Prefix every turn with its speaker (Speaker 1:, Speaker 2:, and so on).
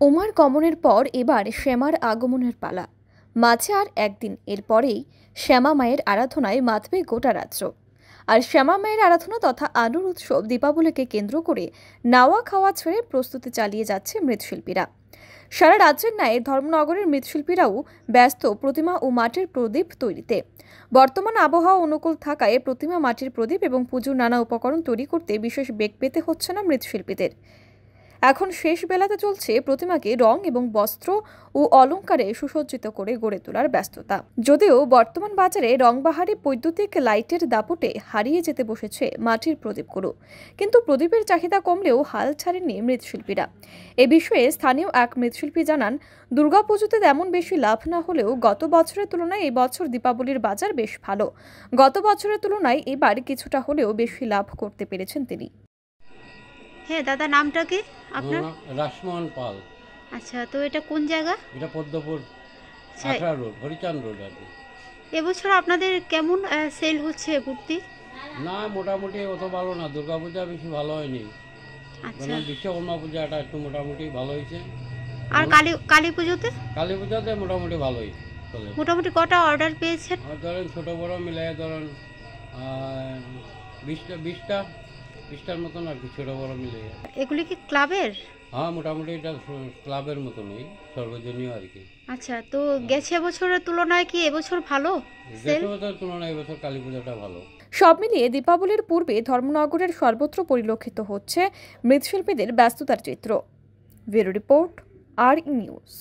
Speaker 1: ওমার গমনের পর এবার শ্যামার আগমনের পালা। মাঝে আর একদিন, এরপরেই শ্যামা মায়ের আরাধনায় মাতবে গোটা রাজ্য। আর শ্যামা মায়ের আরাধনা তথা আলুর উৎসব দীপাবলিকে কেন্দ্র করে নাওয়া খাওয়া ছেড়ে প্রস্তুতি চালিয়ে যাচ্ছে মৃৎশিল্পীরা। সারা রাজ্যের ন্যায় ধর্মনগরের মৃৎশিল্পীরাও ব্যস্ত প্রতিমা ও মাটির প্রদীপ তৈরিতে। বর্তমান আবহাওয়া অনুকূল থাকায় প্রতিমা, মাটির প্রদীপ এবং পুজোর নানা উপকরণ তৈরি করতে বিশেষ বেগ পেতে হচ্ছে না মৃৎশিল্পীদের। এখন শেষ বেলাতে চলছে প্রতিমাকে রং এবং বস্ত্র ও অলংকারে সুসজ্জিত করে গড়ে তোলার ব্যস্ততা। যদিও বর্তমান বাজারে রংবাহারি বৈদ্যুতিক লাইটের দাপটে হারিয়ে যেতে বসেছে মাটির প্রদীপগুলো কিন্তু প্রদীপের চাহিদা কমলেও হাল ছাড়েননি মৃৎশিল্পীরা। এ বিষয়ে স্থানীয় এক মৃৎশিল্পী জানান, দুর্গাপুজোতে তেমন বেশি লাভ না হলেও গত বছরের তুলনায় এই বছর দীপাবলির বাজার বেশ ভালো। গত বছরের তুলনায় এবার কিছুটা হলেও বেশি লাভ করতে পেরেছেন তিনি।
Speaker 2: হ্যাঁ দাদা নামটা কি আপনার?
Speaker 3: রাসমোহন পাল।
Speaker 2: আচ্ছা তো এটা কোন জায়গা?
Speaker 3: এটা পদ্মপুর
Speaker 2: আচ্ছা।
Speaker 3: আখড়া রোড হরিচাঁদ রোড আর কি।
Speaker 2: এবছর আপনাদের কেমন সেল হচ্ছে কুর্তি?
Speaker 3: না মোটামুটি অত ভালো না দুর্গাপূজা বেশি ভালো হয়নি।
Speaker 2: আচ্ছা।
Speaker 3: মানে বিশ্বকর্মা পূজাটা একটু মোটামুটি ভালো হয়েছে।
Speaker 2: আর কালী কালী পুজোতে
Speaker 3: কালী পূজাতে মোটামুটি ভালোই
Speaker 2: মোটামুটি কটা অর্ডার পেয়েছেন?
Speaker 3: ধরেন ছোটো বড় মিলে ধরেন বিশটা বিশটা মতন আর কি ছোটো বড়ো মিলে
Speaker 2: এগুলি কি ক্লাবের?
Speaker 3: হ্যাঁ মোটামুটি এটা ক্লাবের মতনই সর্বজনীয় আর কি।
Speaker 2: আচ্ছা তো গেছে বছরের তুলনায় কি এবছর ভালো? সেল
Speaker 3: গত বছর তুলনায় এবছর কালী পূজাটা ভালো।
Speaker 1: সব মিলিয়ে দীপাবলির পূর্বে ধর্মনগরের সর্বত্র পরিলক্ষিত হচ্ছে মৃৎশিল্পীদের ব্যস্ততার চিত্র। Bureau report R news.